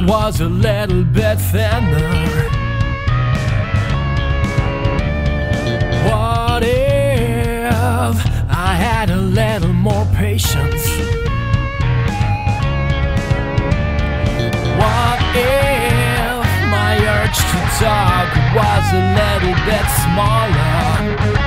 was a little bit thinner. What if I had a little more patience? What if my urge to talk was a little bit smaller?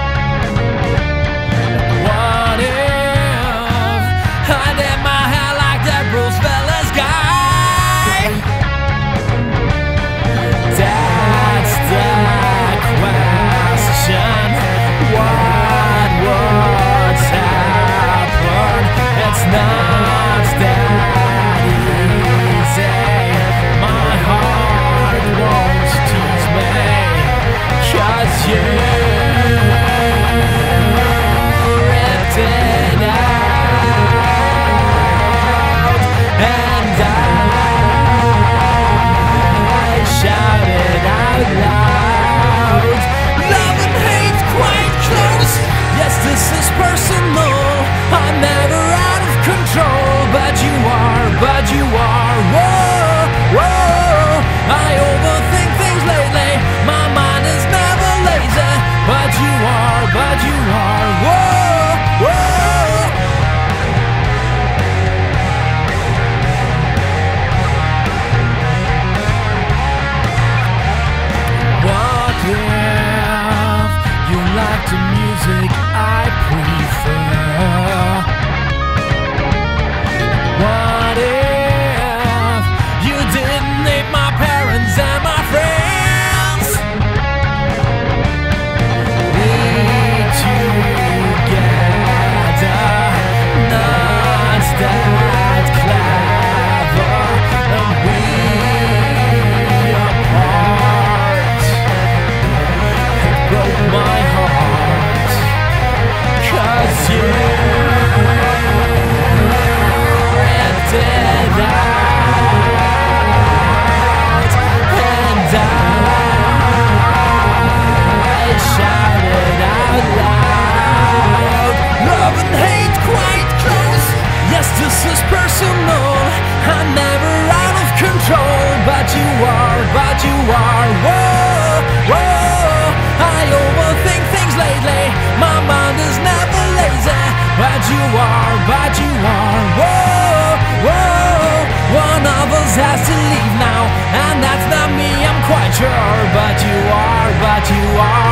Has to leave now, and that's not me. I'm quite sure, but you are, but you are.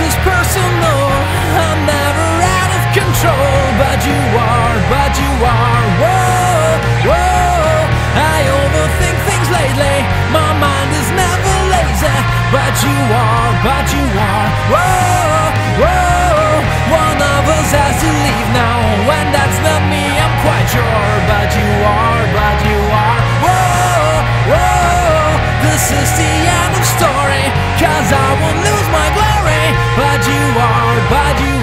Is personal. I'm never out of control, but you are, but you are. Whoa, whoa. I overthink things lately. My mind is never lazy, but you are, but you are. Whoa, whoa. One of us has to leave now, when that's not me. I'm quite sure, but you are, but you are. Whoa, whoa. This is the end of story, cause I will are, but you